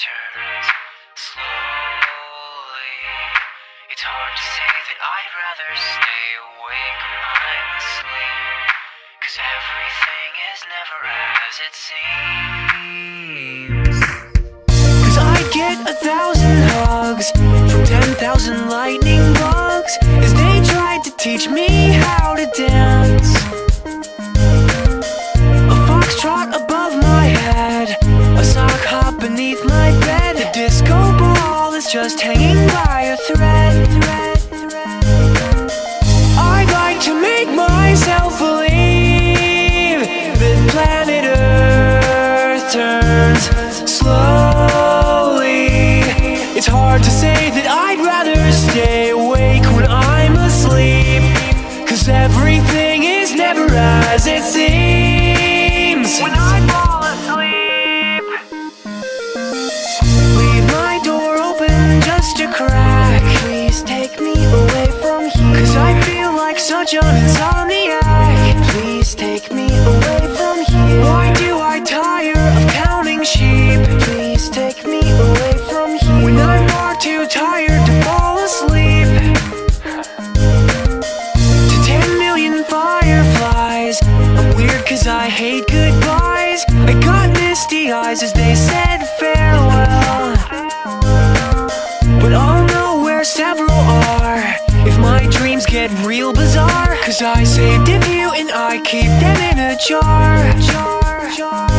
turns slowly. It's hard to say that I'd rather stay awake when I'm asleep. Cause everything is never as it seems. Cause I get a thousand hugs from ten thousand lightning bugs as they tried to teach me how to dance. A fox trot above my head, a sock hop beneath my bed. The disco ball is just hanging by a thread. I'd like to make myself believe that planet Earth turns slowly. It's hard to say that I'd rather stay awake when I'm asleep. Cause everything is never as it hate goodbyes. I got misty eyes as they said farewell. But oh I'll know where several are if my dreams get real bizarre. Cause I saved a few and I keep them in a jar, jar, jar.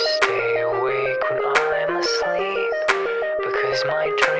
stay awake when I'm asleep because my dreams.